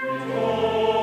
Oh